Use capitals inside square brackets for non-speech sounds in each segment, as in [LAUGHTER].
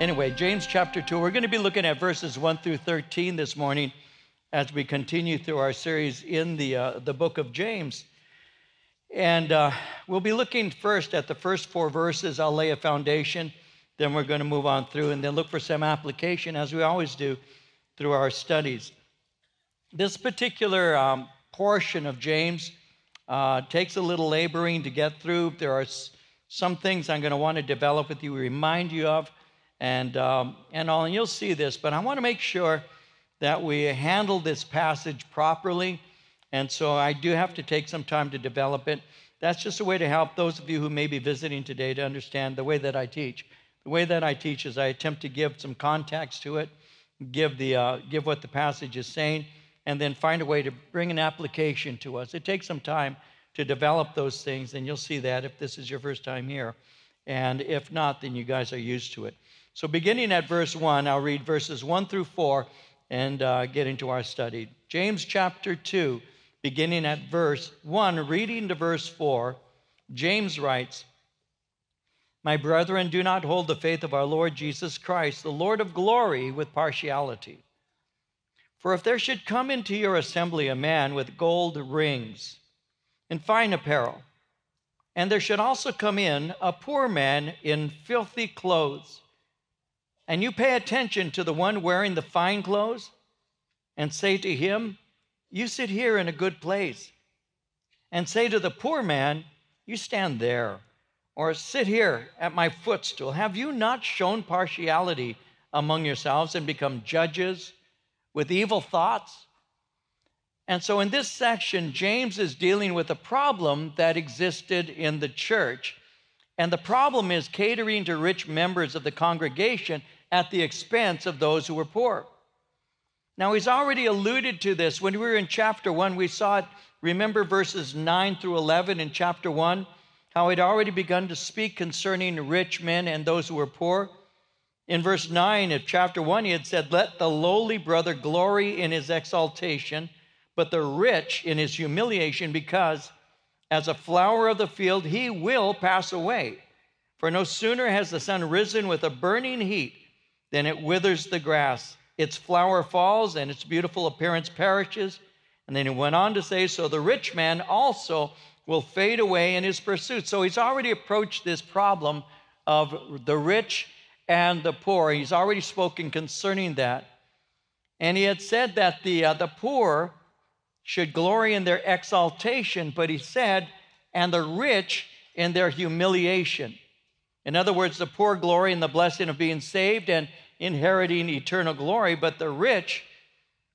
Anyway, James chapter 2, we're going to be looking at verses 1 through 13 this morning as we continue through our series in the, uh, the book of James. And uh, we'll be looking first at the first four verses. I'll lay a foundation, then we're going to move on through and then look for some application, as we always do through our studies. This particular um, portion of James uh, takes a little laboring to get through. There are some things I'm going to want to develop with you, remind you of, and, um, and all, and you'll see this, but I want to make sure that we handle this passage properly. And so I do have to take some time to develop it. That's just a way to help those of you who may be visiting today to understand the way that I teach. The way that I teach is I attempt to give some context to it, give, the, uh, give what the passage is saying, and then find a way to bring an application to us. It takes some time to develop those things, and you'll see that if this is your first time here. And if not, then you guys are used to it. So, beginning at verse 1, I'll read verses 1 through 4 and uh, get into our study. James chapter 2, beginning at verse 1, reading to verse 4, James writes, My brethren, do not hold the faith of our Lord Jesus Christ, the Lord of glory, with partiality. For if there should come into your assembly a man with gold rings and fine apparel, and there should also come in a poor man in filthy clothes, and you pay attention to the one wearing the fine clothes and say to him, You sit here in a good place, and say to the poor man, You stand there, or sit here at my footstool. Have you not shown partiality among yourselves and become judges with evil thoughts? And so, in this section, James is dealing with a problem that existed in the church. And the problem is catering to rich members of the congregation at the expense of those who were poor. Now, he's already alluded to this. When we were in chapter 1, we saw it. Remember verses 9 through 11 in chapter 1, how he'd already begun to speak concerning rich men and those who were poor. In verse 9 of chapter 1, he had said, Let the lowly brother glory in his exaltation, but the rich in his humiliation, because as a flower of the field, he will pass away. For no sooner has the sun risen with a burning heat then it withers the grass. Its flower falls and its beautiful appearance perishes. And then he went on to say, So the rich man also will fade away in his pursuit. So he's already approached this problem of the rich and the poor. He's already spoken concerning that. And he had said that the, uh, the poor should glory in their exaltation, but he said, and the rich in their humiliation. In other words, the poor glory in the blessing of being saved and inheriting eternal glory, but the rich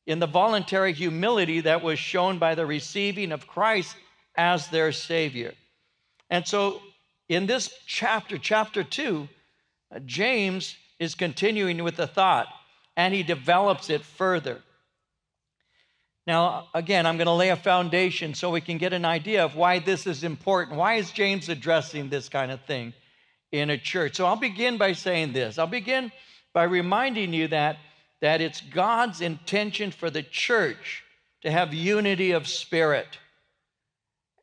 in the voluntary humility that was shown by the receiving of Christ as their Savior. And so, in this chapter, chapter two, uh, James is continuing with the thought and he develops it further. Now, again, I'm going to lay a foundation so we can get an idea of why this is important. Why is James addressing this kind of thing? In a church. So I'll begin by saying this. I'll begin by reminding you that, that it's God's intention for the church to have unity of spirit.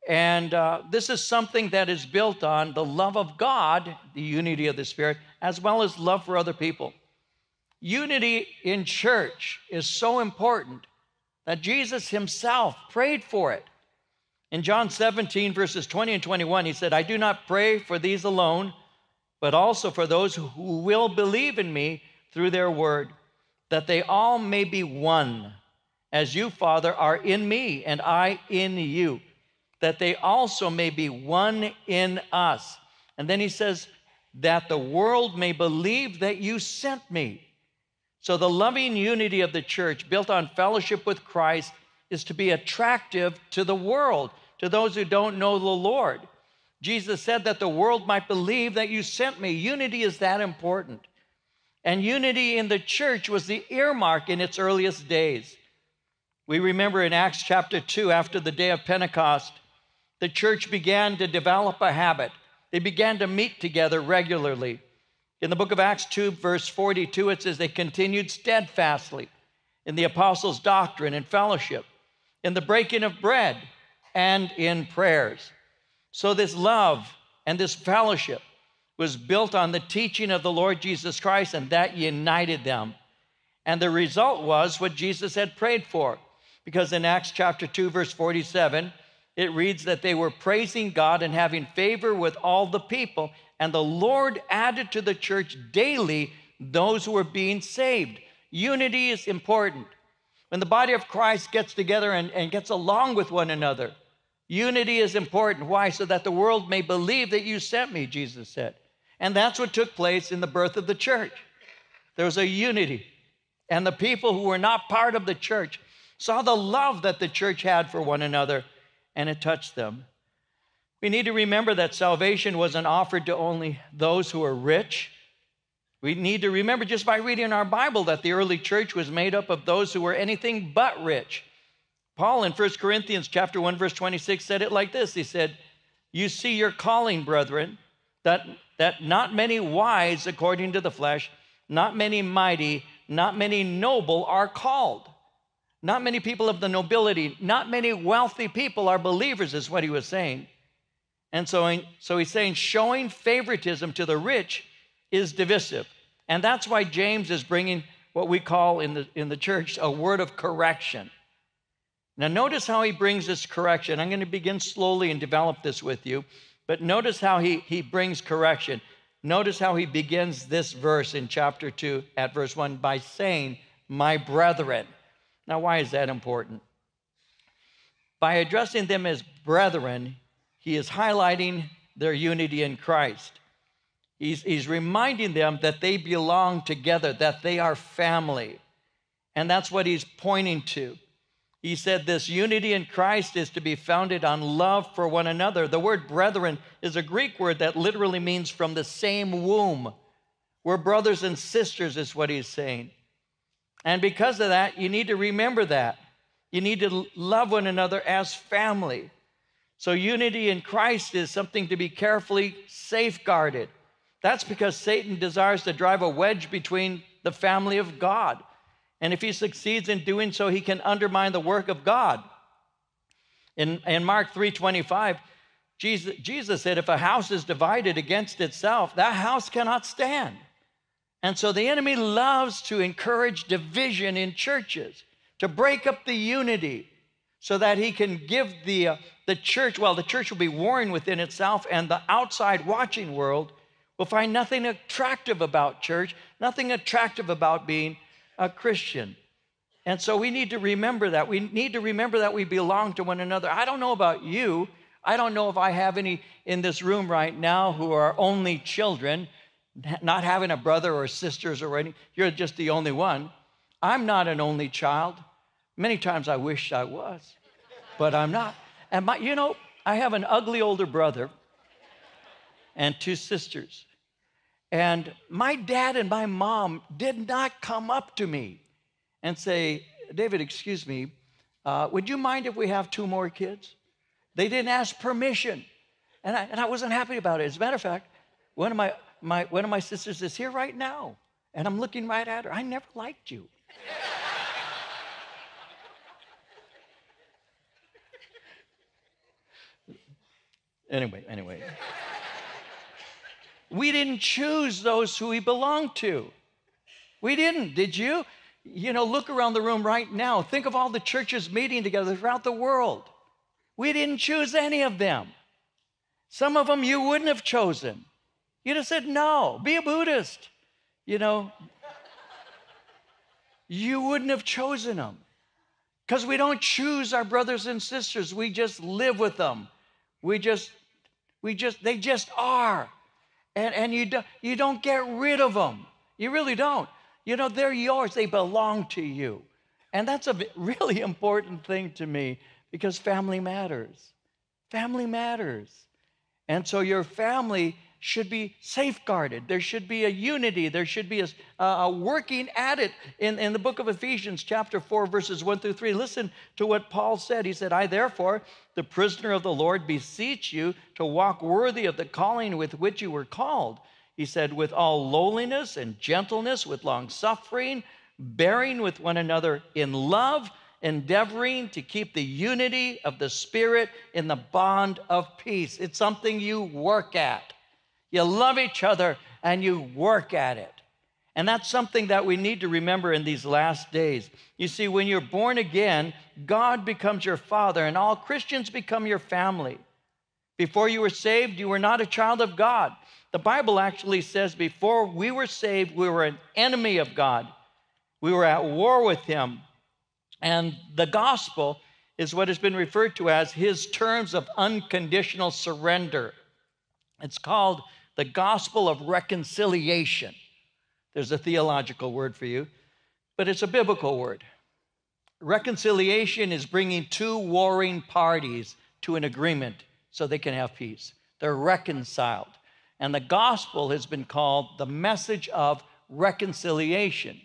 And uh, this is something that is built on the love of God, the unity of the Spirit, as well as love for other people. Unity in church is so important that Jesus himself prayed for it. In John 17, verses 20 and 21, he said, I do not pray for these alone but also for those who will believe in me through their word, that they all may be one, as you, Father, are in me and I in you, that they also may be one in us. And then he says, that the world may believe that you sent me. So the loving unity of the church, built on fellowship with Christ, is to be attractive to the world, to those who don't know the Lord. Jesus said that the world might believe that you sent me. Unity is that important. And unity in the church was the earmark in its earliest days. We remember in Acts chapter 2, after the day of Pentecost, the church began to develop a habit. They began to meet together regularly. In the book of Acts 2, verse 42, it says they continued steadfastly in the apostles' doctrine and fellowship, in the breaking of bread, and in prayers. So, this love and this fellowship was built on the teaching of the Lord Jesus Christ, and that united them. And the result was what Jesus had prayed for. Because in Acts chapter 2, verse 47, it reads that they were praising God and having favor with all the people, and the Lord added to the church daily those who were being saved. Unity is important. When the body of Christ gets together and, and gets along with one another, unity is important. Why? So that the world may believe that you sent me, Jesus said. And that's what took place in the birth of the church. There was a unity. And the people who were not part of the church saw the love that the church had for one another, and it touched them. We need to remember that salvation wasn't offered to only those who are rich we need to remember just by reading our Bible that the early church was made up of those who were anything but rich. Paul in 1 Corinthians chapter 1 verse 26 said it like this. He said, "You see your calling, brethren, that that not many wise according to the flesh, not many mighty, not many noble are called. Not many people of the nobility, not many wealthy people are believers is what he was saying. And so, so he's saying showing favoritism to the rich is divisive. And that's why James is bringing what we call in the, in the church a word of correction. Now, notice how he brings this correction. I'm going to begin slowly and develop this with you, but notice how he, he brings correction. Notice how he begins this verse in chapter 2 at verse 1 by saying, My brethren. Now, why is that important? By addressing them as brethren, he is highlighting their unity in Christ. He's, he's reminding them that they belong together, that they are family. And that's what he's pointing to. He said this unity in Christ is to be founded on love for one another. The word brethren is a Greek word that literally means from the same womb. We're brothers and sisters, is what he's saying. And because of that, you need to remember that. You need to love one another as family. So, unity in Christ is something to be carefully safeguarded. That's because Satan desires to drive a wedge between the family of God. And if he succeeds in doing so, he can undermine the work of God. In, in Mark 3:25, Jesus, Jesus said, if a house is divided against itself, that house cannot stand. And so the enemy loves to encourage division in churches, to break up the unity, so that he can give the, uh, the church, well, the church will be warring within itself, and the outside watching world will find nothing attractive about church, nothing attractive about being a Christian. And so we need to remember that. We need to remember that we belong to one another. I don't know about you. I don't know if I have any in this room right now who are only children, not having a brother or sisters or any. You're just the only one. I'm not an only child. Many times I wish I was, but I'm not. And my, you know, I have an ugly older brother and two sisters. And my dad and my mom did not come up to me and say, David, excuse me, uh, would you mind if we have two more kids? They didn't ask permission. And I, and I wasn't happy about it. As a matter of fact, one of my, my, one of my sisters is here right now, and I'm looking right at her. I never liked you. [LAUGHS] anyway, anyway. We didn't choose those who we belong to. We didn't, did you? You know, look around the room right now. Think of all the churches meeting together throughout the world. We didn't choose any of them. Some of them you wouldn't have chosen. You'd have said, no, be a Buddhist. You know, you wouldn't have chosen them because we don't choose our brothers and sisters. We just live with them. We just, we just, they just are and, and you, do, you don't get rid of them. You really don't. You know, they're yours, they belong to you. And that's a [LAUGHS] really important thing to me because family matters. Family matters. And so your family should be safeguarded. There should be a unity. There should be a, a, working at it in, in the book of Ephesians, chapter 4, verses 1 through 3. Listen to what Paul said. He said, I therefore, the prisoner of the Lord, beseech you to walk worthy of the calling with which you were called. He said, with all lowliness and gentleness, with long suffering, bearing with one another in love, endeavoring to keep the unity of the Spirit in the bond of peace. It's something you work at. You love each other and you work at it. And that's something that we need to remember in these last days. You see, when you're born again, God becomes your father, and all Christians become your family. Before you were saved, you were not a child of God. The Bible actually says before we were saved, we were an enemy of God. We were at war with Him. And the gospel is what has been referred to as His terms of unconditional surrender. It's called the gospel of reconciliation. There's a theological word for you, but it's a biblical word. Reconciliation is bringing two warring parties to an agreement so they can have peace. They're reconciled. And the gospel has been called the message of reconciliation.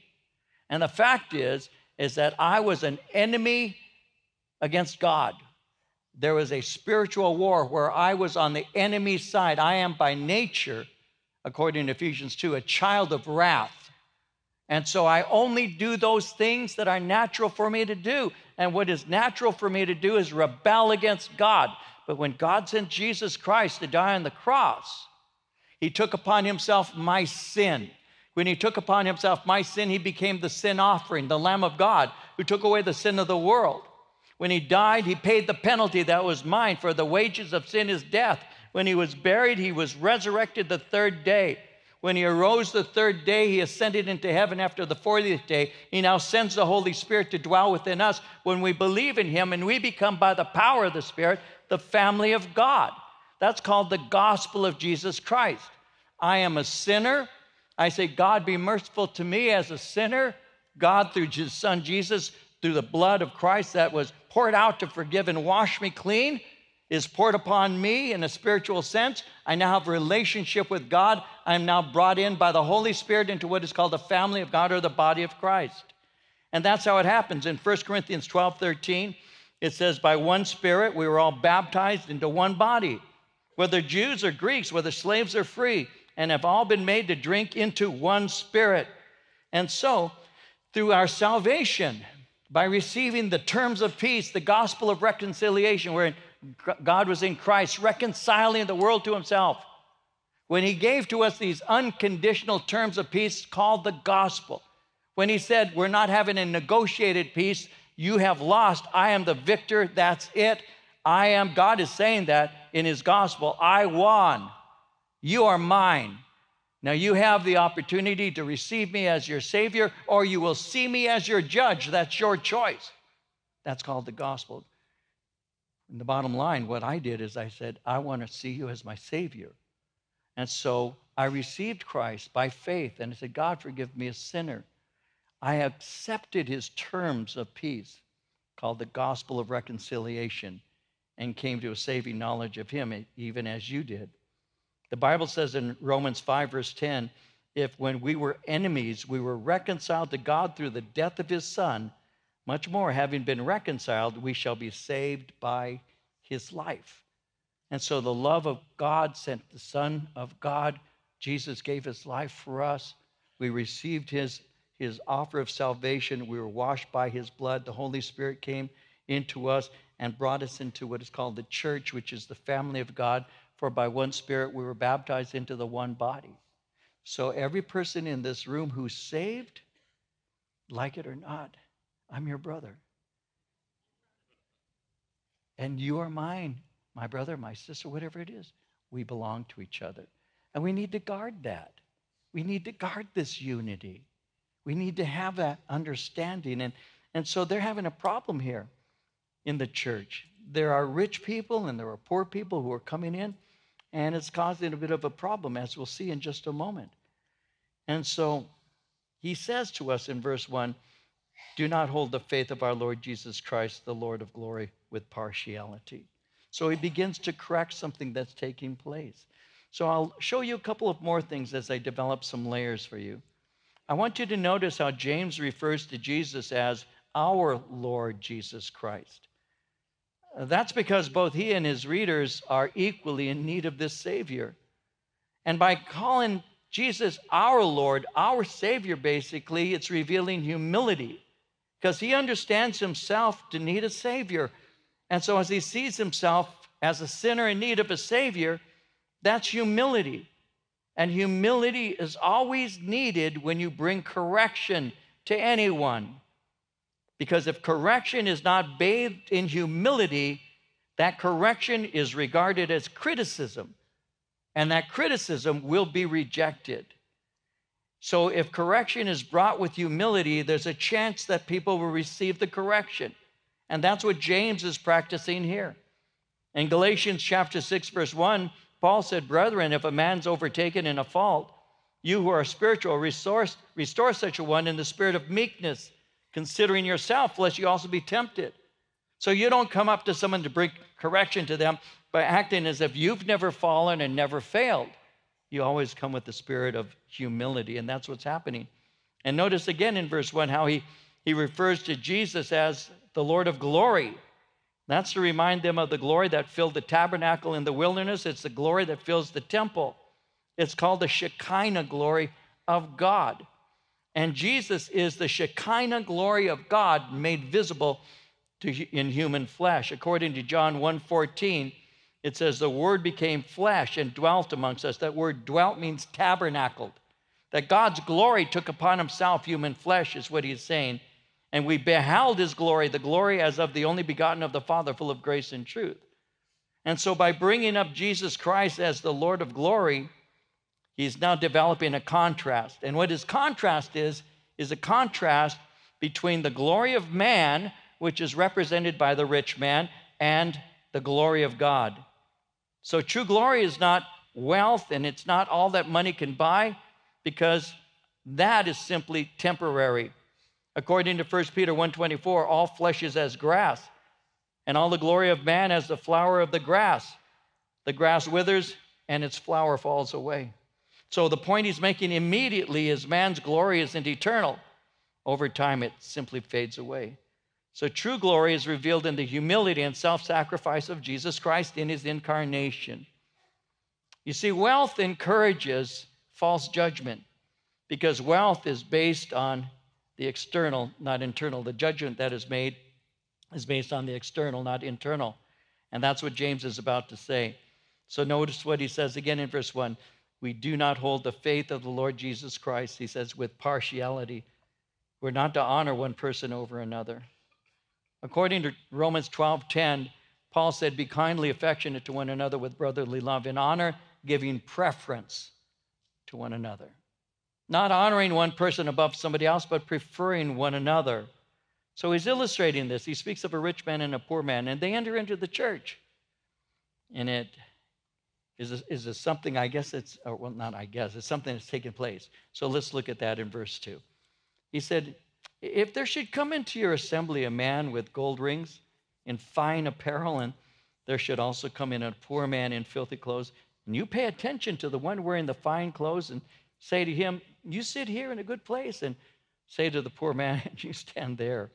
And the fact is, is that I was an enemy against God. There was a spiritual war where I was on the enemy's side. I am by nature, according to Ephesians 2, a child of wrath. And so I only do those things that are natural for me to do. And what is natural for me to do is rebel against God. But when God sent Jesus Christ to die on the cross, he took upon himself my sin. When he took upon himself my sin, he became the sin offering, the Lamb of God, who took away the sin of the world. When he died, he paid the penalty that was mine, for the wages of sin is death. When he was buried, he was resurrected the third day. When he arose the third day, he ascended into heaven after the 40th day. He now sends the Holy Spirit to dwell within us when we believe in him and we become, by the power of the Spirit, the family of God. That's called the gospel of Jesus Christ. I am a sinner. I say, God, be merciful to me as a sinner. God, through his son Jesus, through the blood of Christ that was poured out to forgive and wash me clean, is poured upon me in a spiritual sense. I now have a relationship with God. I am now brought in by the Holy Spirit into what is called the family of God or the body of Christ. And that's how it happens. In 1 Corinthians 12 13, it says, By one Spirit we were all baptized into one body, whether Jews or Greeks, whether slaves or free, and have all been made to drink into one Spirit. And so, through our salvation, by receiving the terms of peace, the gospel of reconciliation, where God was in Christ reconciling the world to himself, when he gave to us these unconditional terms of peace called the gospel, when he said, We're not having a negotiated peace, you have lost. I am the victor. That's it. I am, God is saying that in His gospel. I won. You are mine. Now you have the opportunity to receive me as your Savior, or you will see me as your judge. That's your choice. That's called the gospel. And the bottom line, what I did is I said, I want to see you as my Savior. And so I received Christ by faith, and I said, God, forgive me a sinner. I accepted his terms of peace, called the gospel of reconciliation, and came to a saving knowledge of him, even as you did. The Bible says in Romans 5, verse 10, if when we were enemies, we were reconciled to God through the death of his Son, much more, having been reconciled, we shall be saved by his life. And so the love of God sent the Son of God. Jesus gave his life for us. We received his his offer of salvation. We were washed by his blood. The Holy Spirit came into us and brought us into what is called the church, which is the family of God. For by one Spirit we were baptized into the one body. So every person in this room who's saved, like it or not, I'm your brother. And you are mine, my brother, my sister, whatever it is. We belong to each other. And we need to guard that. We need to guard this unity. We need to have that understanding. And, and so they're having a problem here in the church. There are rich people and there are poor people who are coming in, and it's causing a bit of a problem, as we'll see in just a moment. And so he says to us in verse 1 do not hold the faith of our Lord Jesus Christ, the Lord of glory, with partiality. So he begins to correct something that's taking place. So I'll show you a couple of more things as I develop some layers for you. I want you to notice how James refers to Jesus as our Lord Jesus Christ. That's because both he and his readers are equally in need of this Savior. And by calling Jesus our Lord, our Savior, basically, it's revealing humility because he understands himself to need a Savior. And so, as he sees himself as a sinner in need of a Savior, that's humility. And humility is always needed when you bring correction to anyone. Because if correction is not bathed in humility, that correction is regarded as criticism, and that criticism will be rejected. So, if correction is brought with humility, there's a chance that people will receive the correction. And that's what James is practicing here. In Galatians chapter 6, verse 1, Paul said, Brethren, if a man's overtaken in a fault, you who are spiritual, restore, restore such a one in the spirit of meekness, considering yourself, lest you also be tempted. So you don't come up to someone to bring correction to them by acting as if you've never fallen and never failed. You always come with the spirit of humility, and that's what's happening. And notice again in verse 1 how he, he refers to Jesus as the Lord of glory. That's to remind them of the glory that filled the tabernacle in the wilderness. It's the glory that fills the temple. It's called the Shekinah glory of God. And Jesus is the Shekinah glory of God made visible to, in human flesh. According to John 1:14, it says the word became flesh and dwelt amongst us. That word dwelt means tabernacled. That God's glory took upon himself human flesh is what he's saying. And we beheld his glory, the glory as of the only begotten of the Father, full of grace and truth. And so by bringing up Jesus Christ as the Lord of glory, he's now developing a contrast. And what his contrast is, is a contrast between the glory of man, which is represented by the rich man, and the glory of God. So true glory is not wealth and it's not all that money can buy because that is simply temporary. According to 1 Peter 1:24, all flesh is as grass, and all the glory of man as the flower of the grass. The grass withers and its flower falls away. So the point he's making immediately is man's glory isn't eternal. Over time, it simply fades away. So true glory is revealed in the humility and self sacrifice of Jesus Christ in his incarnation. You see, wealth encourages false judgment because wealth is based on the external, not internal. The judgment that is made is based on the external, not internal. And that's what James is about to say. So notice what he says again in verse 1 We do not hold the faith of the Lord Jesus Christ, he says, with partiality. We're not to honor one person over another. According to Romans 12:10, Paul said, Be kindly affectionate to one another with brotherly love, in honor, giving preference to one another. Not honoring one person above somebody else, but preferring one another. So he's illustrating this. He speaks of a rich man and a poor man, and they enter into the church. And it is, a, is a something, I guess it's, uh, well, not I guess, it's something that's taken place. So let's look at that in verse 2. He said, if there should come into your assembly a man with gold rings and fine apparel, and there should also come in a poor man in filthy clothes, and you pay attention to the one wearing the fine clothes and say to him, You sit here in a good place, and say to the poor man, [LAUGHS] You stand there,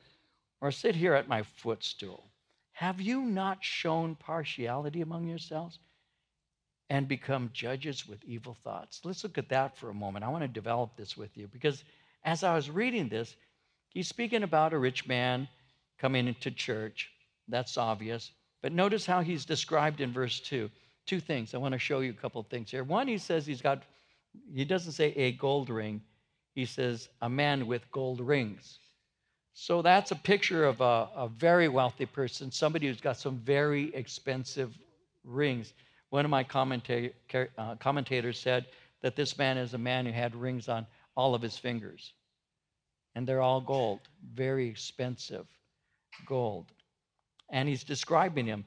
or sit here at my footstool. Have you not shown partiality among yourselves and become judges with evil thoughts? Let's look at that for a moment. I want to develop this with you because as I was reading this, He's speaking about a rich man coming into church. That's obvious. But notice how he's described in verse 2. Two things. I want to show you a couple of things here. One, he says he's got, he doesn't say a gold ring, he says a man with gold rings. So that's a picture of a, a very wealthy person, somebody who's got some very expensive rings. One of my commenta- uh, commentators said that this man is a man who had rings on all of his fingers and they're all gold, very expensive gold. And he's describing him.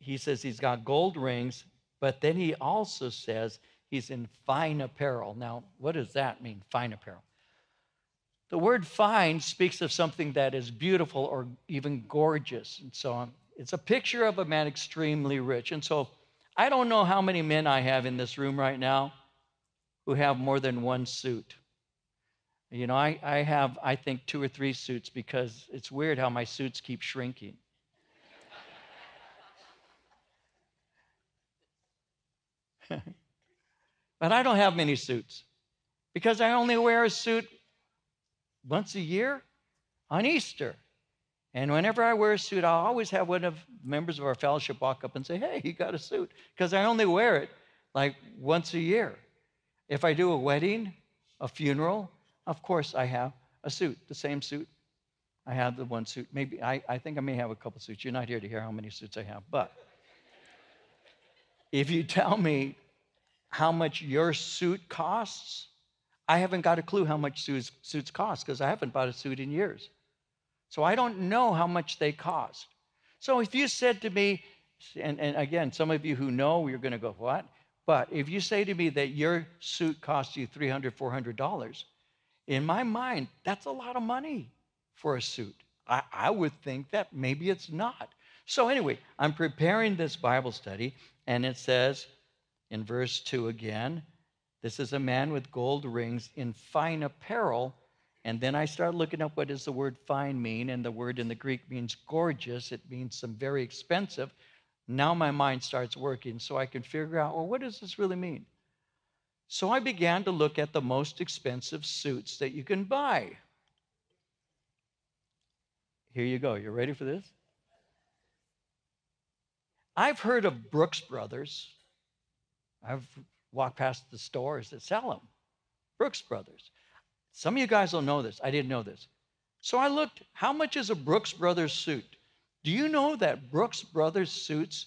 He says he's got gold rings, but then he also says he's in fine apparel. Now, what does that mean, fine apparel? The word fine speaks of something that is beautiful or even gorgeous and so on. It's a picture of a man extremely rich. And so I don't know how many men I have in this room right now who have more than one suit. You know, I, I have, I think, two or three suits because it's weird how my suits keep shrinking. [LAUGHS] but I don't have many suits because I only wear a suit once a year on Easter. And whenever I wear a suit, I'll always have one of members of our fellowship walk up and say, Hey, you got a suit. Because I only wear it like once a year. If I do a wedding, a funeral, of course I have a suit, the same suit. I have the one suit. Maybe I, I think I may have a couple suits. You're not here to hear how many suits I have. But if you tell me how much your suit costs, I haven't got a clue how much suits, suits cost because I haven't bought a suit in years. So I don't know how much they cost. So if you said to me, and, and again, some of you who know, you're going to go, what? But if you say to me that your suit costs you $300, $400, in my mind, that's a lot of money for a suit. I, I would think that maybe it's not. So, anyway, I'm preparing this Bible study, and it says in verse 2 again, this is a man with gold rings in fine apparel. And then I start looking up what does the word fine mean, and the word in the Greek means gorgeous. It means some very expensive. Now my mind starts working so I can figure out, well, what does this really mean? So I began to look at the most expensive suits that you can buy. Here you go. You ready for this? I've heard of Brooks Brothers. I've walked past the stores that sell them. Brooks Brothers. Some of you guys don't know this. I didn't know this. So I looked, how much is a Brooks Brothers suit? Do you know that Brooks Brothers suits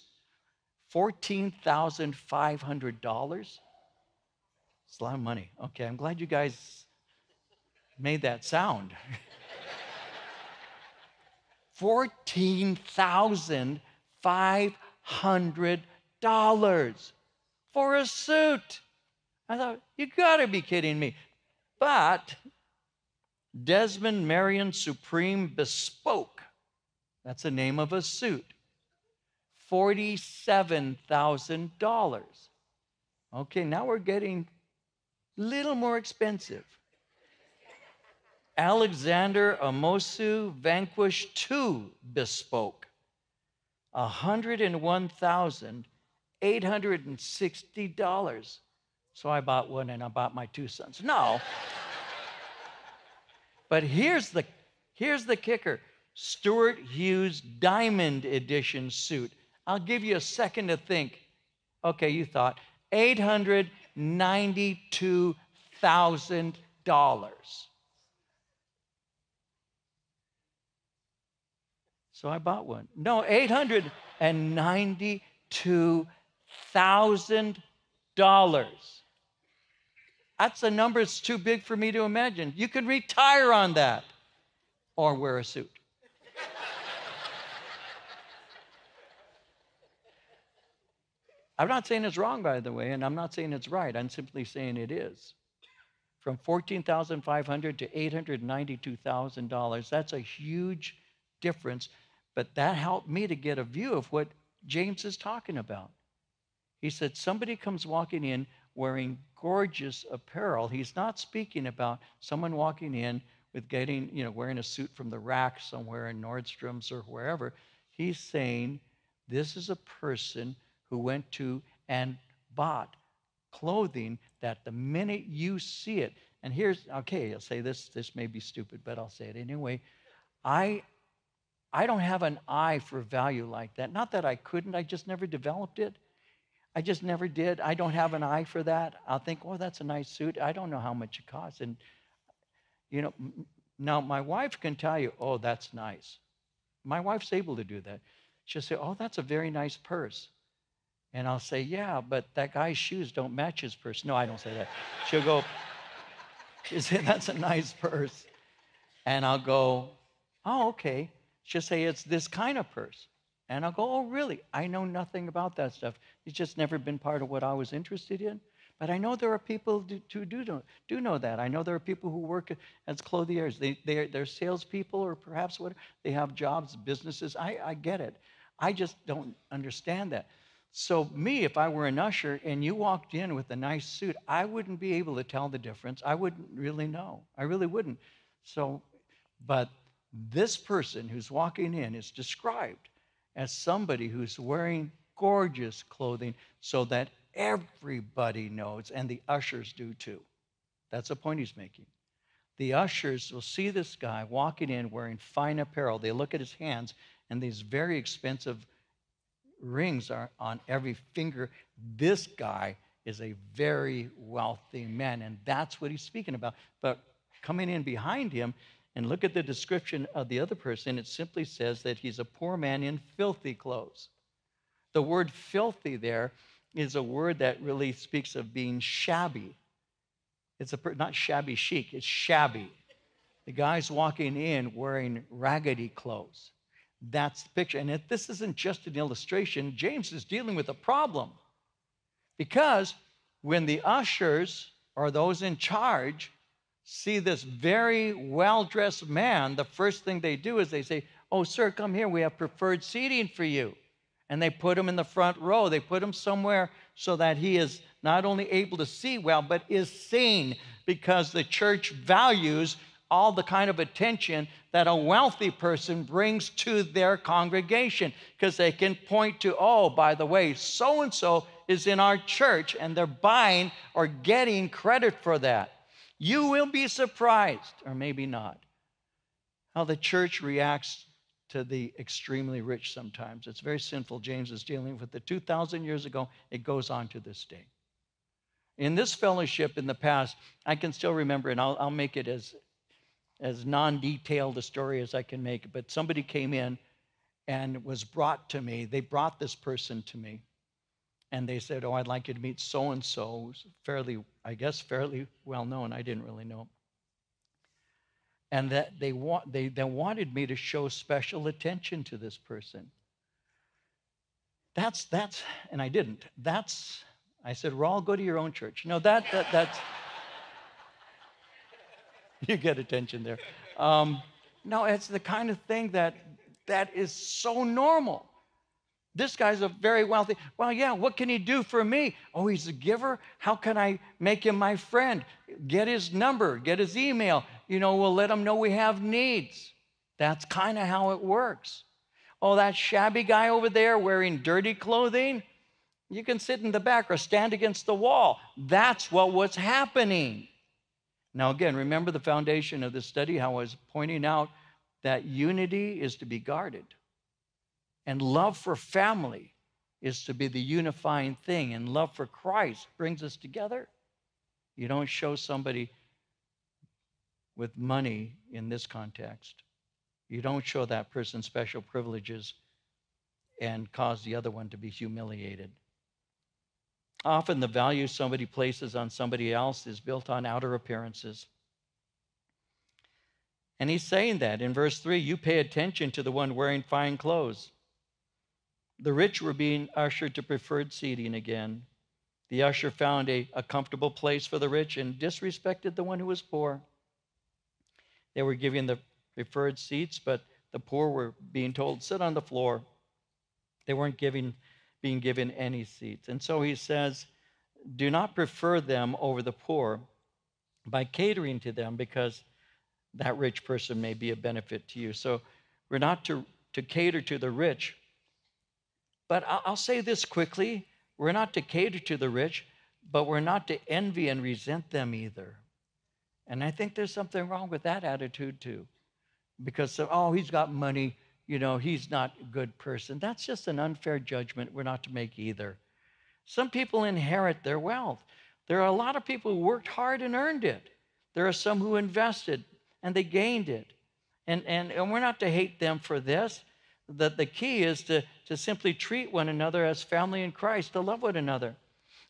$14,500? It's a lot of money. Okay, I'm glad you guys made that sound. [LAUGHS] $14,500 for a suit. I thought, you gotta be kidding me. But Desmond Merrion Supreme Bespoke, that's the name of a suit, $47,000. Okay, now we're getting a little more expensive. Alexander Amosu Vanquish II Bespoke, $101,860. So I bought one and I bought my two sons. No. but here's the, here's the kicker Stuart Hughes Diamond Edition suit. I'll give you a second to think. Okay, you thought $892,000. So I bought one. No, $892,000. That's a number that's too big for me to imagine. You could retire on that or wear a suit. [LAUGHS] I'm not saying it's wrong, by the way, and I'm not saying it's right. I'm simply saying it is. From 14,500 to $892,000, that's a huge difference but that helped me to get a view of what James is talking about. He said, Somebody comes walking in wearing gorgeous apparel. He's not speaking about someone walking in with getting, you know, wearing a suit from the rack somewhere in Nordstrom's or wherever. He's saying this is a person who went to and bought clothing that the minute you see it, and here's okay, I'll say this, this may be stupid, but I'll say it anyway. I I don't have an eye for value like that. Not that I couldn't, I just never developed it. I just never did. I don't have an eye for that. I'll think, oh, that's a nice suit. I don't know how much it costs. And, you know, now my wife can tell you, oh, that's nice. My wife's able to do that. She'll say, oh, that's a very nice purse. And I'll say, yeah, but that guy's shoes don't match his purse. No, I don't say that. She'll go, she'll say, that's a nice purse. And I'll go, oh, okay. She'll say, It's this kind of purse. And I'll go, Oh, really? I know nothing about that stuff. It's just never been part of what I was interested in. But I know there are people who do, do, do know that. I know there are people who work as clothiers. They, they're, they're salespeople or perhaps what they have jobs, businesses. I, I get it. I just don't understand that. So, me, if I were an usher and you walked in with a nice suit, I wouldn't be able to tell the difference. I wouldn't really know. I really wouldn't. So, but this person who's walking in is described as somebody who's wearing gorgeous clothing so that everybody knows, and the ushers do too. That's the point he's making. The ushers will see this guy walking in wearing fine apparel. They look at his hands, and these very expensive rings are on every finger. This guy is a very wealthy man. And that's what he's speaking about. But coming in behind him, and look at the description of the other person, it simply says that he's a poor man in filthy clothes. The word filthy there is a word that really speaks of being shabby. It's a, not shabby chic, it's shabby. The guy's walking in wearing raggedy clothes. That's the picture. And if this isn't just an illustration, James is dealing with a problem. Because when the ushers or those in charge see this very well dressed man, the first thing they do is they say, Oh, sir, come here. We have preferred seating for you. And they put him in the front row. They put him somewhere so that he is not only able to see well, but is seen because the church values all the kind of attention that a wealthy person brings to their congregation because they can point to, oh, by the way, so and so is in our church and they're buying or getting credit for that. You will be surprised, or maybe not, how the church reacts to the extremely rich sometimes. It's very sinful. James is dealing with it 2,000 years ago. It goes on to this day. In this fellowship in the past, I can still remember, and I'll, I'll make it as, as non detailed a story as I can make, but somebody came in and was brought to me. They brought this person to me. And they said, Oh, I'd like you to meet so and so, fairly, I guess, fairly well known. I didn't really know. And that they, want, they, they wanted me to show special attention to this person. That's, that's, and I didn't. That's, I said, Raul, go to your own church. No, that, that, that's, [LAUGHS] you get attention there. Um, no, it's the kind of thing that that is so normal. This guy's a very wealthy. Well, yeah, what can he do for me? Oh, he's a giver. How can I make him my friend? Get his number, get his email. You know, we'll let him know we have needs. That's kind of how it works. Oh, that shabby guy over there wearing dirty clothing, you can sit in the back or stand against the wall. That's what was happening. Now, again, remember the foundation of this study, how I was pointing out that unity is to be guarded. And love for family is to be the unifying thing, and love for Christ brings us together. You don't show somebody with money in this context. You don't show that person special privileges and cause the other one to be humiliated. Often the value somebody places on somebody else is built on outer appearances. And he's saying that in verse 3 you pay attention to the one wearing fine clothes. The rich were being ushered to preferred seating again. The usher found a, a comfortable place for the rich and disrespected the one who was poor. They were giving the preferred seats, but the poor were being told, sit on the floor. They weren't giving, being given any seats. And so he says, do not prefer them over the poor by catering to them because that rich person may be a benefit to you. So we're not to, to cater to the rich, but I'll say this quickly we're not to cater to the rich, but we're not to envy and resent them either. And I think there's something wrong with that attitude too. Because, oh, he's got money, you know, he's not a good person. That's just an unfair judgment we're not to make either. Some people inherit their wealth. There are a lot of people who worked hard and earned it. There are some who invested and they gained it. And, and, and we're not to hate them for this that the key is to, to simply treat one another as family in Christ, to love one another.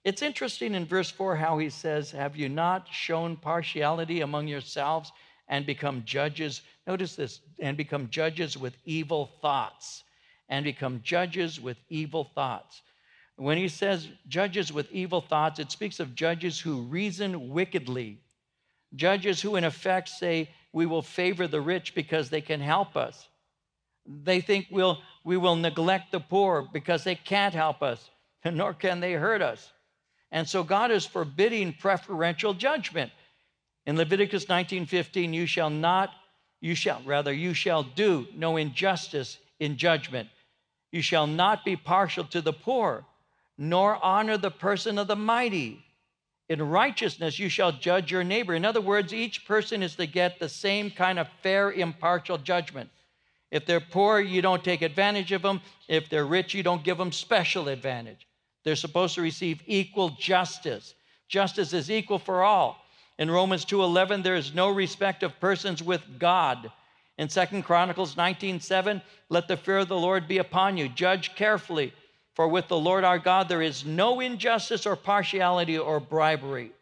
It's interesting in verse 4 how he says, Have you not shown partiality among yourselves and become judges? Notice this, and become judges with evil thoughts. And become judges with evil thoughts. When he says judges with evil thoughts, it speaks of judges who reason wickedly. Judges who, in effect, say, We will favor the rich because they can help us. They think we'll, we will neglect the poor because they can't help us, [LAUGHS] nor can they hurt us. And so God is forbidding preferential judgment. In Leviticus 19:15, you shall not, you shall, rather, you shall do no injustice in judgment. You shall not be partial to the poor, nor honor the person of the mighty. In righteousness, you shall judge your neighbor. In other words, each person is to get the same kind of fair, impartial judgment. If they're poor, you don't take advantage of them. If they're rich, you don't give them special advantage. They're supposed to receive equal justice. Justice is equal for all. In Romans 2:11 there is no respect of persons with God. In 2 Chronicles 19:7, let the fear of the Lord be upon you. Judge carefully, for with the Lord our God there is no injustice or partiality or bribery.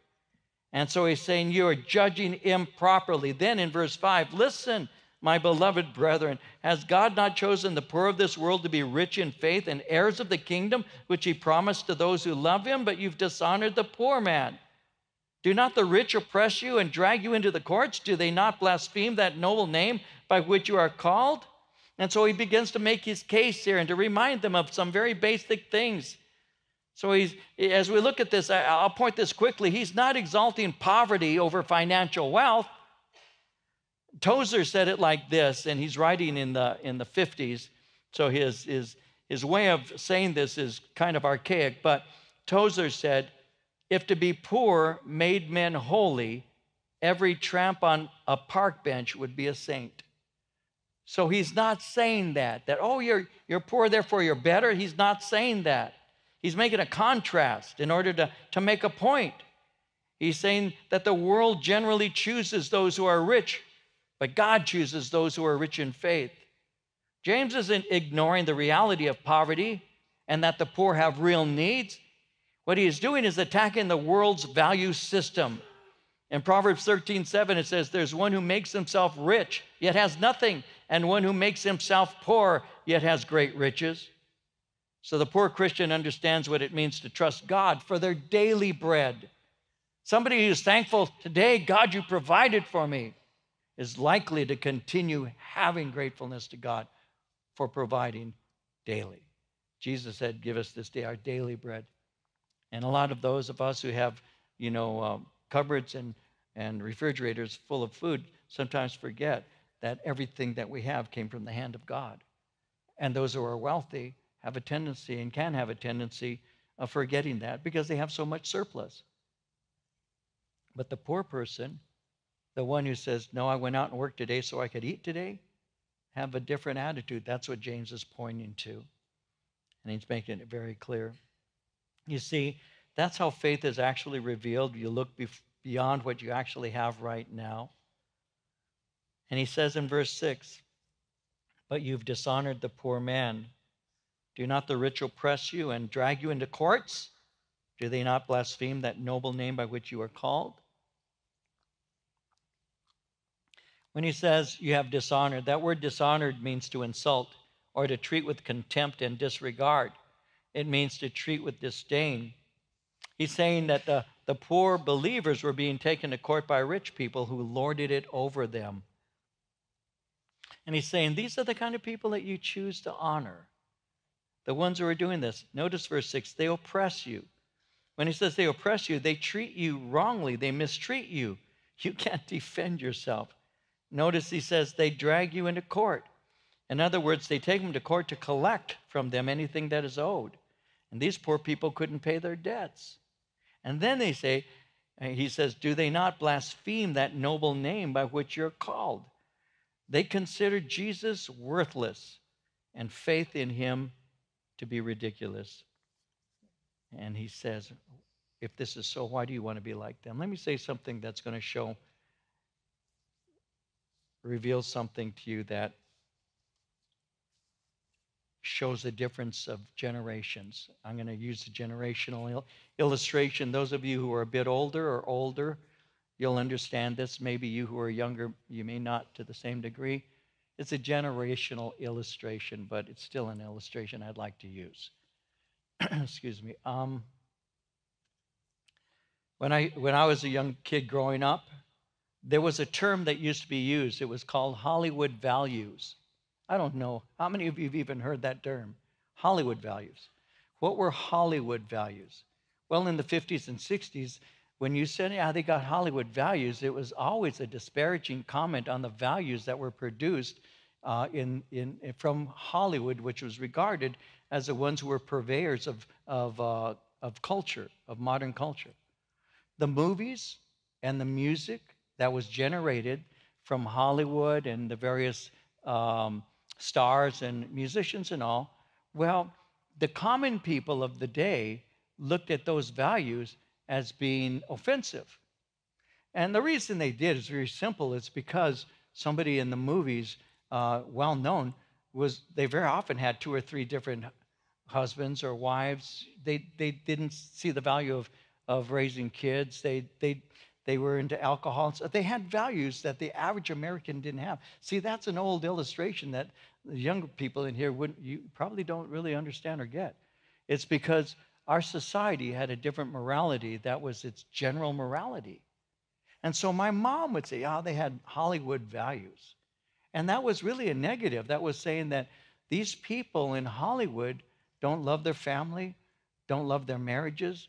And so he's saying you are judging improperly. Then in verse 5, listen, my beloved brethren, has God not chosen the poor of this world to be rich in faith and heirs of the kingdom which he promised to those who love him? But you've dishonored the poor man. Do not the rich oppress you and drag you into the courts? Do they not blaspheme that noble name by which you are called? And so he begins to make his case here and to remind them of some very basic things. So he's, as we look at this, I'll point this quickly. He's not exalting poverty over financial wealth. Tozer said it like this, and he's writing in the in the 50s, so his his his way of saying this is kind of archaic. But Tozer said, "If to be poor made men holy, every tramp on a park bench would be a saint." So he's not saying that, that, oh, you're, you're poor, therefore you're better. He's not saying that. He's making a contrast in order to, to make a point. He's saying that the world generally chooses those who are rich, but God chooses those who are rich in faith. James isn't ignoring the reality of poverty and that the poor have real needs. What he is doing is attacking the world's value system. In Proverbs 13, 7, it says, There's one who makes himself rich, yet has nothing, and one who makes himself poor, yet has great riches. So the poor Christian understands what it means to trust God for their daily bread. Somebody who's thankful today, God, you provided for me, is likely to continue having gratefulness to God for providing daily. Jesus said, Give us this day our daily bread. And a lot of those of us who have, you know, um, cupboards and, and refrigerators full of food sometimes forget that everything that we have came from the hand of God. And those who are wealthy have a tendency and can have a tendency of forgetting that because they have so much surplus. But the poor person, the one who says, No, I went out and worked today so I could eat today, have a different attitude. That's what James is pointing to. And he's making it very clear. You see, that's how faith is actually revealed. You look beyond what you actually have right now. And he says in verse 6 But you've dishonored the poor man. Do not the rich oppress you and drag you into courts? Do they not blaspheme that noble name by which you are called? When he says you have dishonored, that word dishonored means to insult or to treat with contempt and disregard. It means to treat with disdain. He's saying that the, the poor believers were being taken to court by rich people who lorded it over them. And he's saying, These are the kind of people that you choose to honor. The ones who are doing this. Notice verse 6 they oppress you. When he says they oppress you, they treat you wrongly, they mistreat you. You can't [LAUGHS] defend yourself. Notice he says they drag you into court. In other words, they take them to court to collect from them anything that is owed. And these poor people couldn't pay their debts. And then they say, he says, Do they not blaspheme that noble name by which you're called? They considered Jesus worthless and faith in him to be ridiculous. And he says, If this is so, why do you want to be like them? Let me say something that's going to show, reveal something to you that shows the difference of generations. I'm going to use a generational il- illustration. Those of you who are a bit older or older, You'll understand this. Maybe you who are younger, you may not to the same degree. It's a generational illustration, but it's still an illustration I'd like to use. [CLEARS THROAT] Excuse me. Um, when, I, when I was a young kid growing up, there was a term that used to be used. It was called Hollywood values. I don't know. How many of you have even heard that term? Hollywood values. What were Hollywood values? Well, in the 50s and 60s, when you said how they got Hollywood values, it was always a disparaging comment on the values that were produced uh, in, in, from Hollywood, which was regarded as the ones who were purveyors of, of, uh, of culture, of modern culture. The movies and the music that was generated from Hollywood and the various um, stars and musicians and all, well, the common people of the day looked at those values as being offensive. And the reason they did is very simple. It's because somebody in the movies, uh, well known, was they very often had two or three different husbands or wives. They, they didn't see the value of, of raising kids. They, they, they were into alcohol. So they had values that the average American didn't have. See, that's an old illustration that the younger people in here wouldn't, you probably don't really understand or get. It's because our society had a different morality that was its general morality. And so my mom would say, oh, they had Hollywood values. And that was really a negative. That was saying that these people in Hollywood don't love their family, don't love their marriages,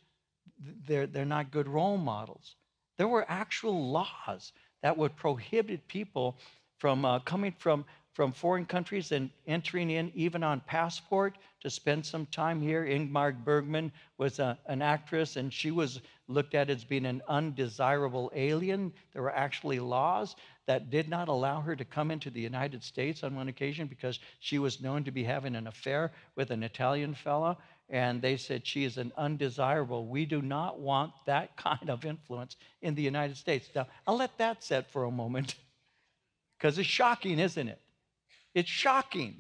they're, they're not good role models. There were actual laws that would prohibit people from uh, coming from from foreign countries and entering in even on passport to spend some time here. Ingmar Bergman was a, an actress and she was looked at as being an undesirable alien. There were actually laws that did not allow her to come into the United States on one occasion because she was known to be having an affair with an Italian fella. And they said she is an undesirable. We do not want that [LAUGHS] kind of influence in the United States. Now, I'll let that set for a moment [LAUGHS] because it's shocking, isn't it? It's shocking.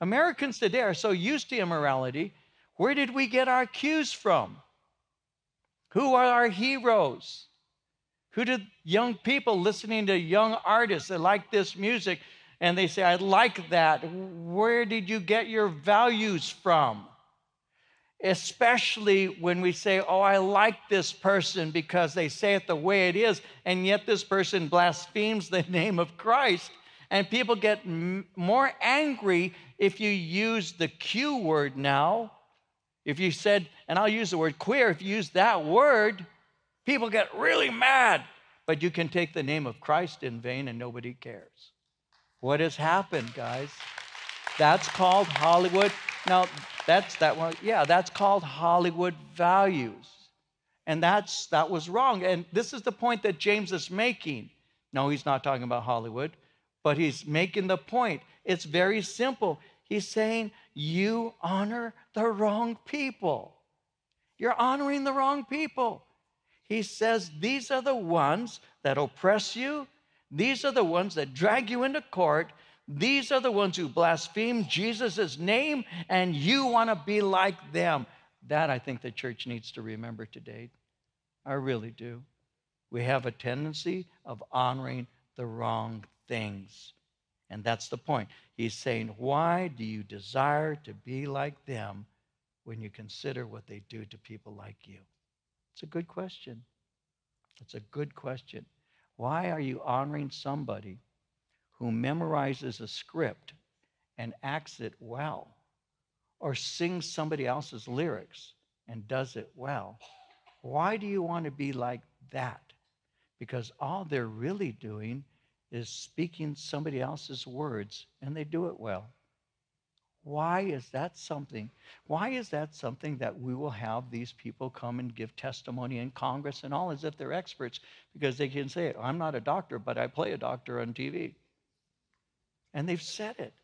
Americans today are so used to immorality. Where did we get our cues from? Who are our heroes? Who did young people listening to young artists that like this music and they say, I like that? Where did you get your values from? Especially when we say, Oh, I like this person because they say it the way it is, and yet this person blasphemes the [LAUGHS] name of Christ and people get m- more angry if you use the Q word now. If you said, and I'll use the word queer, if you use that word, people get really mad. But you can take the name of Christ in vain and nobody cares. What has happened, guys? That's called Hollywood. Now, that's that one. Yeah, that's called Hollywood values. And that's that was wrong. And this is the point that James is making. No, he's not talking about Hollywood but he's making the point. It's very simple. He's saying, You honor the wrong people. You're honoring the wrong people. He says, These are the ones that oppress you. These are the ones that drag you into court. These are the ones who blaspheme Jesus' name, and you want to be like them. That I think the church needs to remember today. I really do. We have a tendency of honoring the wrong things. And that's the point. He's saying, Why do you desire to be like them when you consider what they do to people like you? It's a good question. It's a good question. Why are you honoring somebody who memorizes a script and acts it well, or sings somebody else's lyrics and does it well? Why do you want to be like that? Because all they're really doing is speaking somebody else's words and they do it well. Why is that something? Why is that something that we will have these people come and give testimony in Congress and all as if they're experts? Because they can say, I'm not a doctor, but I play a doctor on TV. And they've said it.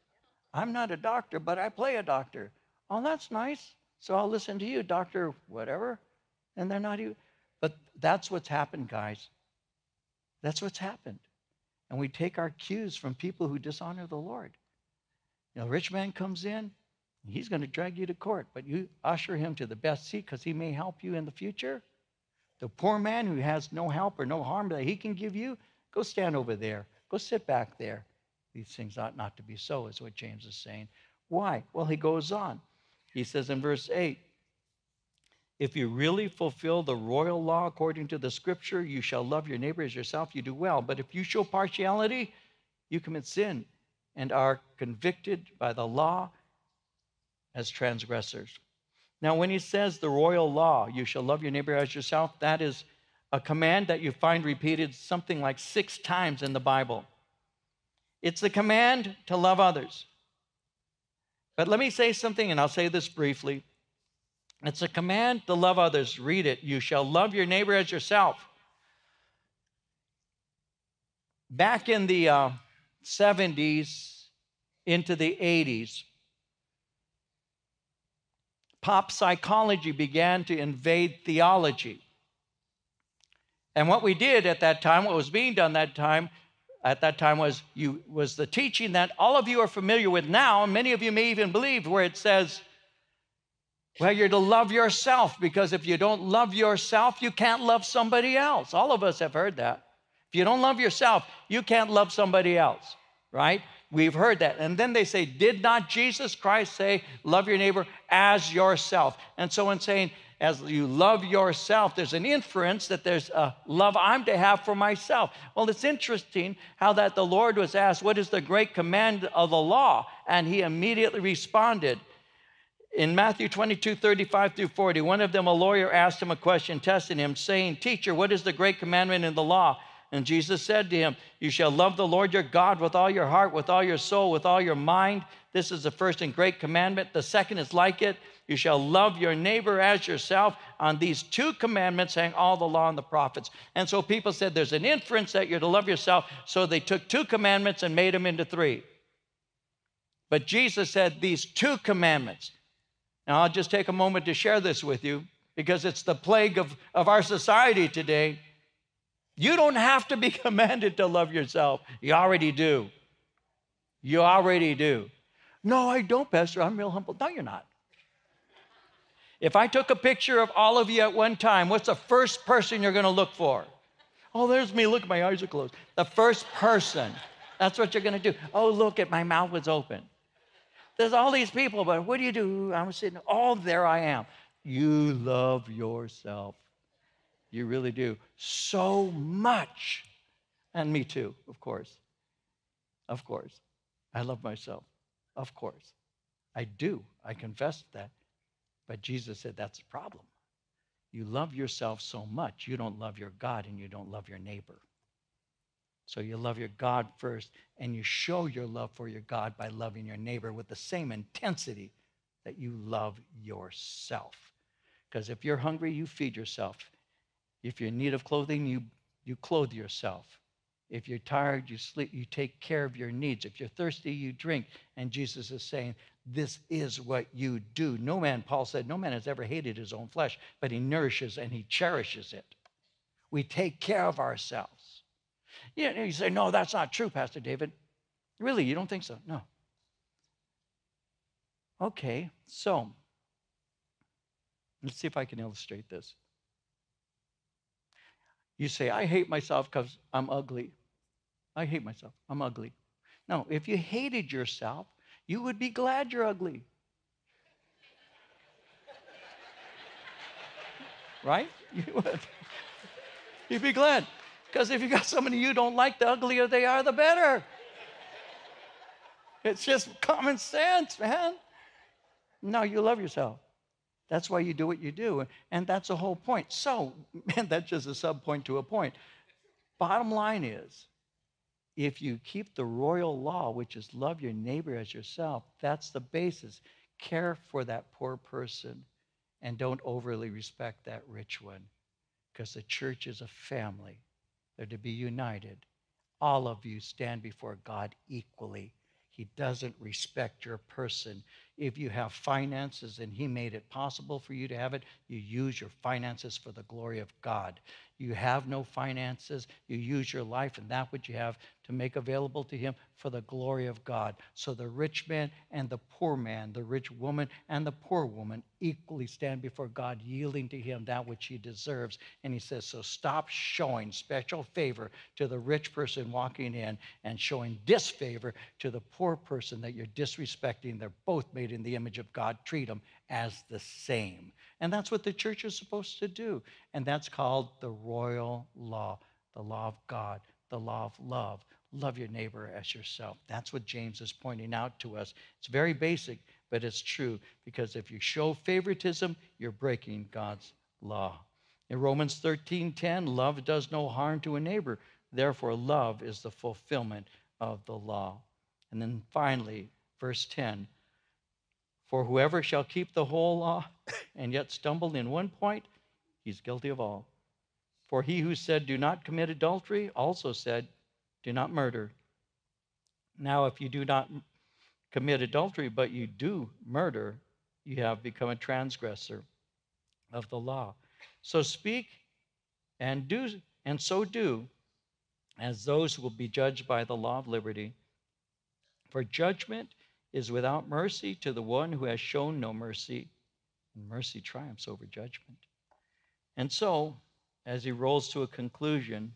I'm not a doctor, but I play a doctor. Oh, that's nice. So I'll listen to you, doctor, whatever. And they're not even. But that's what's happened, guys. That's what's happened and we take our cues from people who dishonor the Lord. You know, rich man comes in, he's going to drag you to court, but you usher him to the best seat because he may help you in the future. The poor man who has no help or no harm that he can give you, go stand over there. Go sit back there. These things ought not to be so, is what James is saying. Why? Well, he goes on. He says in verse 8, if you really fulfill the royal law according to the scripture, you shall love your neighbor as yourself, you do well. But if you show partiality, you commit sin and are convicted by the law as transgressors. Now, when he says the royal law, you shall love your neighbor as yourself, that is a command that you find repeated something like six times in the Bible. It's the command to love others. But let me say something, and I'll say this briefly. It's a command to love others. Read it. You shall love your neighbor as yourself. Back in the uh, 70s into the 80s, pop psychology began to invade theology. And what we did at that time, what was being done that time, at that time was you was the teaching that all of you are familiar with now, and many of you may even believe, where it says, well, you're to love yourself because if you don't love yourself, you can't love somebody else. All of us have heard that. If you don't love yourself, you can't love somebody else, right? We've heard that. And then they say, Did not Jesus Christ say, Love your neighbor as yourself? And so, in saying, as you love yourself, there's an inference that there's a love I'm to have for myself. Well, it's interesting how that the Lord was asked, What is the great command of the law? And he immediately responded. In Matthew 22, 35 through 40, one of them, a lawyer, asked him a question, testing him, saying, Teacher, what is the great commandment in the law? And Jesus said to him, You shall love the Lord your God with all your heart, with all your soul, with all your mind. This is the first and great commandment. The second is like it. You shall love your neighbor as yourself. On these two commandments hang all the law and the prophets. And so people said there's an inference that you're to love yourself. So they took two commandments and made them into three. But Jesus said these two commandments. Now I'll just take a moment to share this with you because it's the plague of, of our society today. You don't have to be [LAUGHS] commanded to love yourself. You already do. You already do. No, I don't, Pastor. I'm real humble. No, you're not. If I took a picture of all of you at one time, what's the first person you're going to look for? Oh, there's me. Look, my eyes are closed. The first person. That's what you're going to do. Oh, look at my mouth was open. There's all these people, but what do you do? I'm sitting, oh, there I am. You love yourself. You really do. So much. And me too, of course. Of course. I love myself. Of course. I do. I confess that. But Jesus said that's the problem. You love yourself so much, you don't love your God and you don't love your neighbor. So you love your God first, and you show your love for your God by loving your neighbor with the same intensity that you love yourself. Because if you're hungry, you feed yourself. If you're in need of clothing, you, you clothe yourself. If you're tired, you sleep, you take care of your needs. If you're thirsty, you drink. And Jesus is saying, This is what you do. No man, Paul said, no man has ever hated his own flesh, but he nourishes and he cherishes it. We take care of ourselves. You, know, you say, No, that's not true, Pastor David. Really, you don't think so? No. Okay, so let's see if I can illustrate this. You say, I hate myself because I'm ugly. I hate myself. I'm ugly. No, if you hated yourself, you would be glad you're ugly. [LAUGHS] right? You would. You'd be glad. Because if you got somebody you don't like, the uglier they are, the better. It's just common sense, man. No, you love yourself. That's why you do what you do. And that's the whole point. So, [LAUGHS] man, that's just a sub point to a point. Bottom line is if you keep the royal law, which is love your neighbor as yourself, that's the basis. Care for that poor person and don't overly respect that rich one because the church is a family. They're to be united. All of you stand before God equally. He doesn't respect your person. If you have finances and He made it possible for you to have it, you use your finances for the glory of God. You have no finances, you use your life and that which you have to make available to Him for the glory of God. So the rich man and the poor man, the rich woman and the poor woman equally stand before God, yielding to Him that which He deserves. And He says, So stop showing special favor to the rich person walking in and showing disfavor to the poor person that you're disrespecting. They're both made in the image of God. Treat them as the same. And that's what the church is supposed to do. And that's called the royal law, the law of God, the law of love. Love your neighbor as yourself. That's what James is pointing out to us. It's very basic, but it's true because if you show favoritism, you're breaking God's law. In Romans 13:10, love does no harm to a neighbor. Therefore, love is the fulfillment of the law. And then finally, verse 10 For whoever shall keep the whole law and yet stumble in one point, he's guilty of all. For he who said, Do not commit adultery, also said, Do not murder. Now, if you do not commit adultery, but you do murder, you have become a transgressor of the law. So speak and do and so do as those who will be judged by the law of liberty. For judgment is without mercy to the one who has shown no mercy, and mercy triumphs over judgment. And so, as he rolls to a conclusion,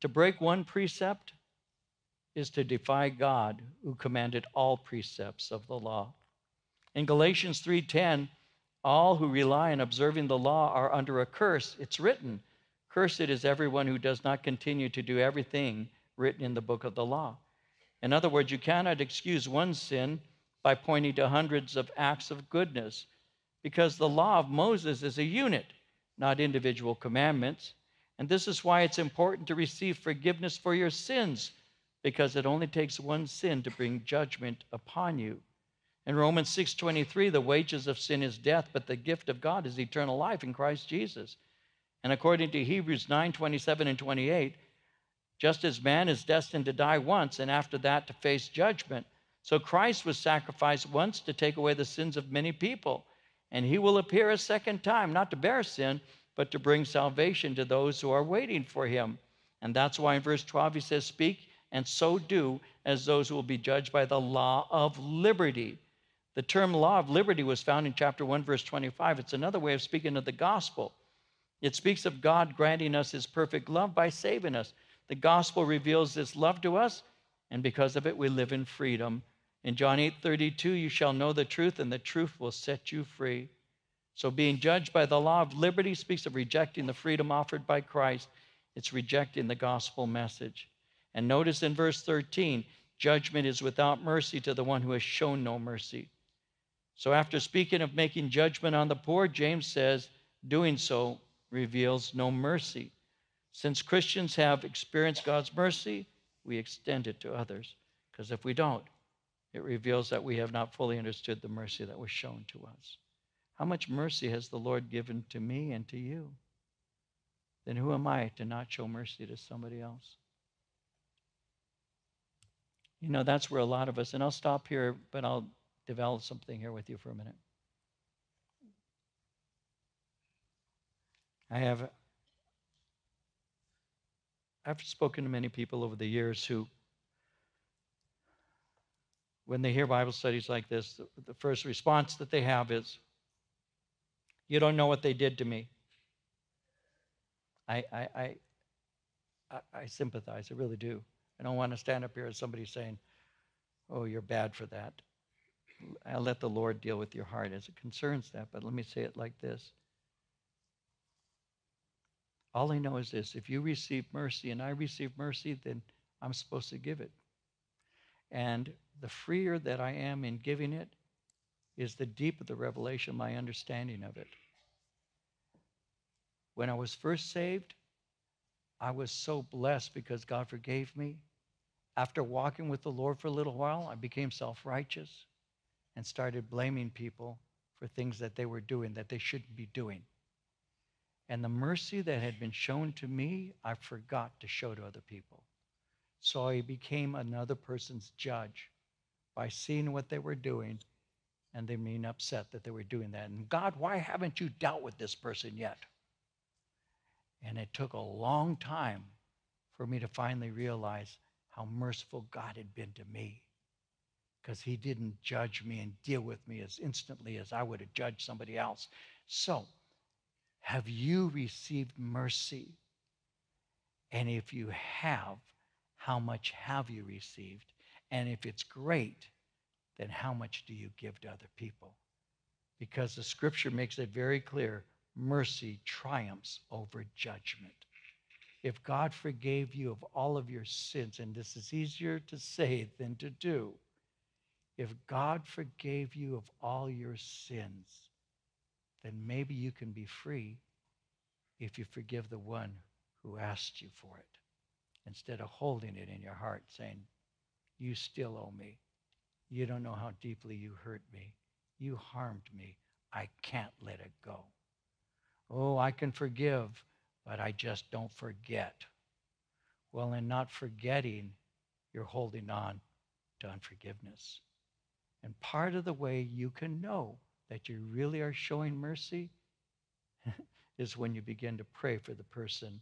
to break one precept is to defy God who commanded all precepts of the law. In Galatians 3:10, all who rely on observing the law are under a curse. It's written, Cursed is everyone who does not continue to do everything written in the book of the law. In other words, you cannot excuse one sin by pointing to hundreds of acts of goodness because the law of Moses is a unit, not individual commandments. And this is why it's important to receive forgiveness for your sins because it only takes one sin to bring judgment upon you. In Romans 6:23, the wages of sin is death, but the gift of God is eternal life in Christ Jesus. And according to Hebrews 9:27 and 28, just as man is destined to die once and after that to face judgment, so Christ was sacrificed once to take away the sins of many people, and he will appear a second time, not to bear sin, but to bring salvation to those who are waiting for him. And that's why in verse 12 he says, Speak and so do as those who will be judged by the law of liberty. The term law of liberty was found in chapter 1, verse 25. It's another way of speaking of the gospel. It speaks of God granting us his perfect love by saving us. The gospel reveals this love to us, and because of it, we live in freedom. In John 8 32, you shall know the truth, and the truth will set you free. So, being judged by the law of liberty speaks of rejecting the freedom offered by Christ. It's rejecting the gospel message. And notice in verse 13, judgment is without mercy to the one who has shown no mercy. So, after speaking of making judgment on the poor, James says, doing so reveals no mercy. Since Christians have experienced God's mercy, we extend it to others. Because if we don't, it reveals that we have not fully understood the mercy that was shown to us. How much mercy has the Lord given to me and to you? Then who am I to not show mercy to somebody else? You know, that's where a lot of us, and I'll stop here, but I'll develop something here with you for a minute. I have I've spoken to many people over the years who when they hear Bible studies like this, the, first response that they have is, You don't know what they did to me. I, I, I, I sympathize, I really do. I don't want to stand up here as somebody saying, Oh, you're bad for that. I'll let the Lord deal with your heart as it concerns that. But let me say it like this All I know is this if you receive mercy and I receive mercy, then I'm supposed to give it. And the freer that I am in giving it is the deeper the revelation, my understanding of it. When I was first saved, I was so blessed because God forgave me. After walking with the Lord for a little while, I became self righteous and started blaming people for things that they were doing that they shouldn't be doing. And the mercy that had been shown to me, I forgot to show to other people. So I became another person's judge by seeing what they were doing and they being upset that they were doing that. And God, why haven't you dealt with this person yet? And it took a long time for me to finally realize how merciful God had been to me because he didn't judge me and deal with me as instantly as I would have judged somebody else. So, have you received mercy? And if you have, how much have you received? And if it's great, then how much do you give to other people? Because the scripture makes it very clear mercy triumphs over judgment. If God forgave you of all of your sins, and this is easier to say than to do, if God forgave you of all your sins, then maybe you can be free if you forgive the one who asked you for it instead of holding it in your heart saying, You still owe me. You don't know how deeply you hurt me. You harmed me. I can't let it go. Oh, I can forgive, but I just don't forget. Well, in not forgetting, you're holding on to unforgiveness. And part of the way you can know that you really are showing mercy [LAUGHS] is when you begin to pray for the person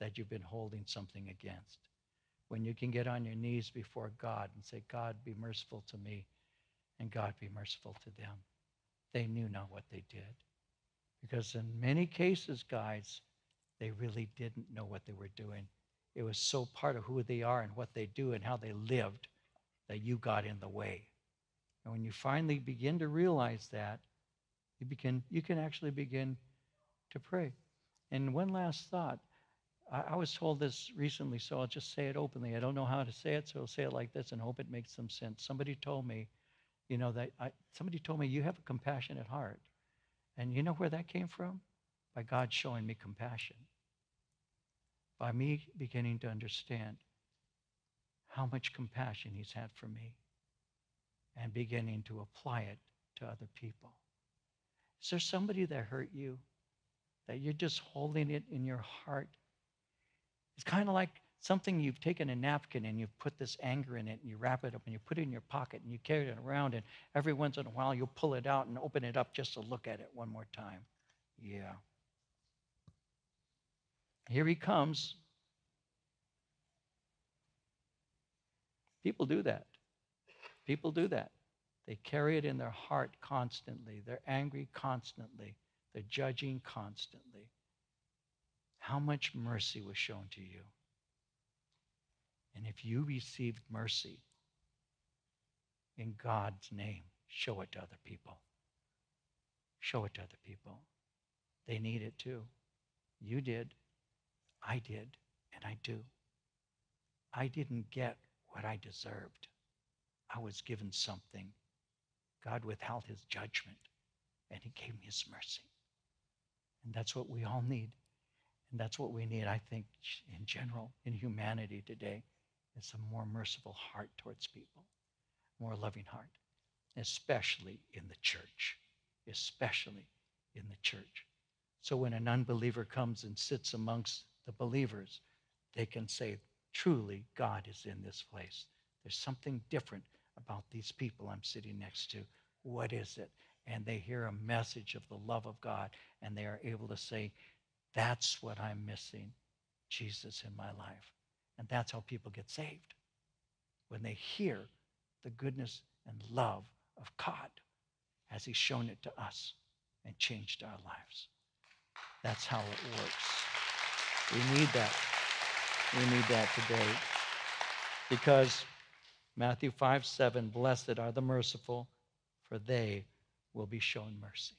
that you've been holding something against. When you can get on your knees before God and say, God, be merciful to me, and God, be merciful to them. They knew not what they did. Because in many cases, guys, they really didn't know what they were doing. It was so part of who they are and what they do and how they lived that you got in the way. And when you finally begin to realize that, you begin you can actually begin to pray. And one last thought. I, I was told this recently, so I'll just say it openly. I don't know how to say it, so I'll say it like this and hope it makes some sense. Somebody told me, you know, that I, somebody told me you have a compassionate heart. And you know where that came from? By God showing me compassion. By me beginning to understand how much compassion He's had for me and beginning to apply it to other people. Is there somebody that hurt you that you're just holding it in your heart? It's kind of like something you've taken a napkin and you've put this anger in it and you wrap it up and you put it in your pocket and you carry it around and every once in a while you'll pull it out and open it up just to look at it one more time. Yeah. Here he comes. People do that. People do that. They carry it in their heart constantly. They're angry constantly. They're judging constantly. How much mercy was shown to you? And if you received mercy in God's name, show it to other people. Show it to other people. They need it too. You did. I did. And I do. I didn't get what I deserved. I was given something. God withheld his judgment and he gave me his mercy. And that's what we all need. And that's what we need, I think, in general, in humanity today. is a more merciful heart towards people, more loving heart, especially in the church, especially in the church. So when an unbeliever comes and sits amongst the believers, they can say, truly, God is in this place. There's something different about these people I'm sitting next to. What is it? And they hear a message of the love of God, and they are able to say, That's what I'm missing, Jesus in my life. And that's how people get saved. When they hear the goodness and love of God as He's shown it to us and changed our lives. That's how it works. We need that. We need that today. Because Matthew 5 7, blessed are the merciful, for they will be shown mercy.